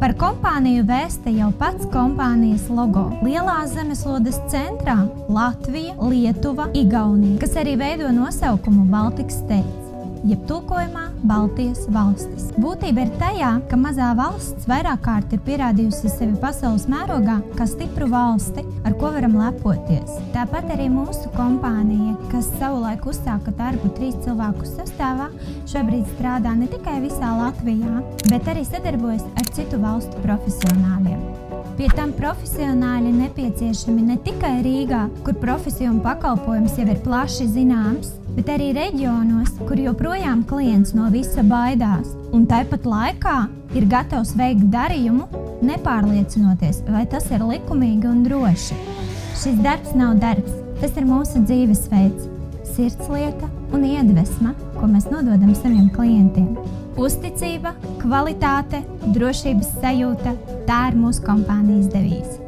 Par kompāniju vēsta jau pats kompānijas logo. Lielā zemeslodes centrā Latvija, Lietuva, Igaunija, kas arī veido nosaukumu Baltikas steigts jeb tulkojumā Baltijas valstis. Būtība ir tajā, ka mazā valsts vairāk kārt ir pierādījusi sevi pasaules mērogā kā stipru valsti, ar ko varam lepoties. Tāpat arī mūsu kompānija, kas savulaik uzsāka darbu trīs cilvēku sastāvā, šobrīd strādā ne tikai visā Latvijā, bet arī sadarbojas ar citu valstu profesionāļiem. Pie tam profesionāļi nepieciešami ne tikai Rīgā, kur profesija un pakalpojums jau ir plaši zināms, bet arī reģionos, kur joprojām klients no visa baidās, un tāpat laikā ir gatavs veikt darījumu, nepārliecinoties, vai tas ir likumīgi un droši. Šis darbs nav darbs, tas ir mūsu dzīvesveids, sirdslieta un iedvesma, ko mēs nododam saviem klientiem. Uzticība, kvalitāte, drošības sajūta - tā ir mūsu kompānijas devīze.